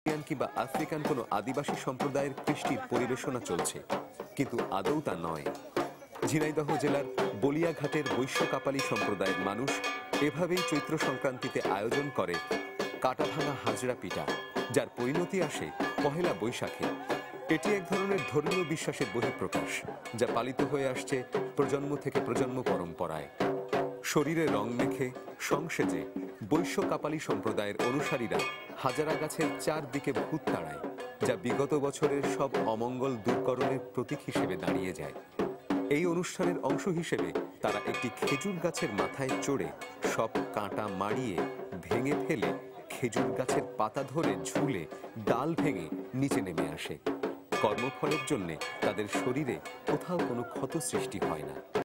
Indian কিংবা African কোনো আদিবাসী সম্প্রদায়ের কৃষ্টির পরিবেশনা চলছে, কিন্তু আদৌ তা নয়। ঝিনাইদহ জেলার বলিয়াঘাটের বৈশ্যকাপালী সম্প্রদায়ের মানুষ এভাবেই চৈত্র সংক্রান্তিতে আয়োজন করে কাটাভাঙা হাজরা পিঠা, যার পরিণতি আসে পহেলা বৈশাখে। এটি এক ধরনের ধর্মীয় বিশ্বাসের বহিঃপ্রকাশ, যা পালিত হয়ে আসছে প্রজন্ম থেকে প্রজন্ম পরম্পরায়। শরীরে রং মেখে, সংসেজে বৈশ্য কাপালী সম্প্রদায়ের অনুসারীরা হাজারা গাছের চারদিকে ভূত তাড়ায়, যা বিগত বছরের সব অমঙ্গল দূরকরণের প্রতীক হিসেবে দাঁড়িয়ে যায়। এই অনুষ্ঠানের অংশ হিসেবে তারা একটি খেজুর গাছের মাথায় চড়ে সব কাঁটা মারিয়ে ভেঙে ফেলে খেজুর গাছের পাতা ধরে ঝুলে ডাল ভেঙে নিচে নেমে আসে। কর্মফলের জন্যে তাদের শরীরে কোথাও কোনো ক্ষত সৃষ্টি হয় না।